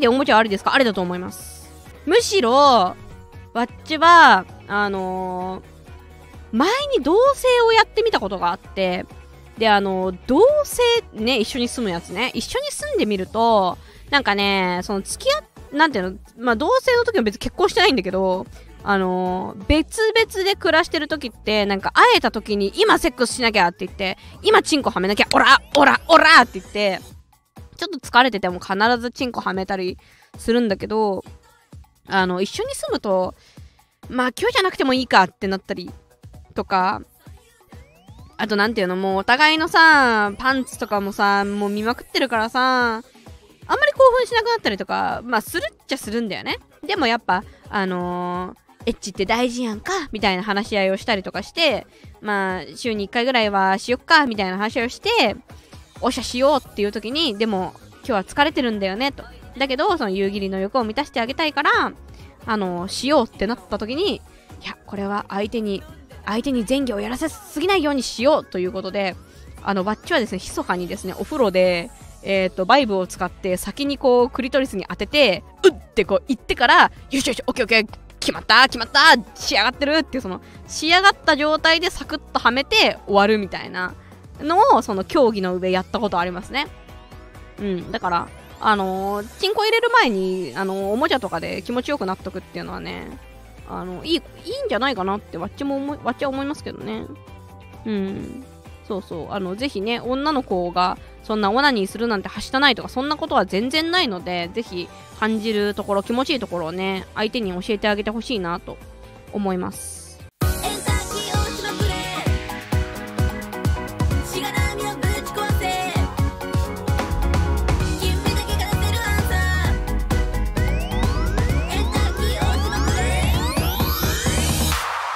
でおもちゃありですか？ありだと思います。むしろ、わっちは、あのー、前に同棲をやってみたことがあって、で、あの、同棲ね、一緒に住むやつね、一緒に住んでみると、なんかね、その付き合っ、なんていうの、まあ、同棲の時は別に結婚してないんだけど、あのー、別々で暮らしてる時って、なんか会えた時に、今セックスしなきゃって言って、今チンコはめなきゃ、オラオラオラって言って、ちょっと疲れてても必ずチンコはめたりするんだけど、あの、一緒に住むと、まあ今日じゃなくてもいいかってなったりとか、あとなんていうの、もうお互いのさ、パンツとかもさ、もう見まくってるからさ、あんまり興奮しなくなったりとか、まあするっちゃするんだよね。でもやっぱ、あのー、エッチって大事やんかみたいな話し合いをしたりとかして、まあ、週に1回ぐらいはしよっかみたいな話をして、おしゃしようっていう時に、でも、今日は疲れてるんだよねと。だけど、その夕霧の欲を満たしてあげたいから、あの、しようってなった時に、いや、これは相手に、相手に前戯をやらせすぎないようにしようということで、あの、バッチはですね、密かにですね、お風呂で、えっ、ー、と、バイブを使って先にこう、クリトリスに当てて、うってこう言ってから、よしよし、オッケーオッケー、決まった決まった仕上がってるっていう、その、仕上がった状態でサクッとはめて終わるみたいなのを、その競技の上やったことありますね。うん、だから、あのー、チンコ入れる前に、あのー、おもちゃとかで気持ちよくなっとくっていうのはね、あの、いい、いいんじゃないかなって、わっちも思い、わっちは思いますけどね。うん。そうそう。あの、ぜひね、女の子が、そんなオナニーするなんてはしたないとか、そんなことは全然ないので、ぜひ感じるところ、気持ちいいところをね、相手に教えてあげてほしいなと思います。